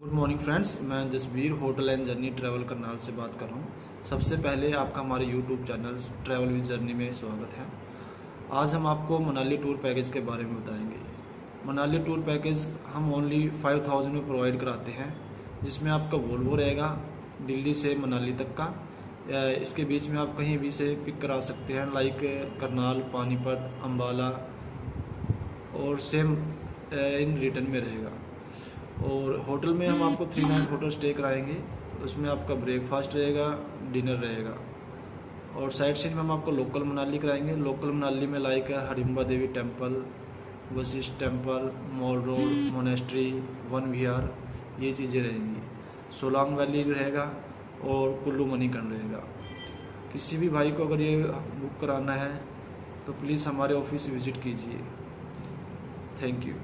Good morning friends मैं Jasvir, hotel and journey travel Karnal से बात कर रहा हूँ। सबसे पहले आपका हमारे YouTube channel travel with journey में स्वागत है। आज हम आपको मनाली टूर पैकेज के बारे में बताएँगे। मनाली टूर पैकेज हम ओनली फाइव थाउज़ेंड में प्रोवाइड कराते हैं, जिसमें आपका वोल्वो रहेगा, दिल्ली से मनाली तक का। इसके बीच में आप कहीं भी से पिक करा सकते हैं लाइक करनाल, पानीपत अम्बाला और सेम इन रिटर्न में रहेगा। और होटल में हम आपको थ्री नाइट होटल स्टे कराएँगे। उसमें आपका ब्रेकफास्ट रहेगा डिनर रहेगा। और साइड सीन में हम आपको लोकल मनाली कराएँगे। लोकल मनाली में लाइक है Hidimba Devi temple Vashisht temple mall road monastery Van Vihar ये चीज़ें रहेंगी। सोलांग वैली रहेगा और कुल्लू मणिकर्ण रहेगा। किसी भी भाई को अगर ये बुक कराना है तो प्लीज़ हमारे ऑफ़िस विज़िट कीजिए। Thank you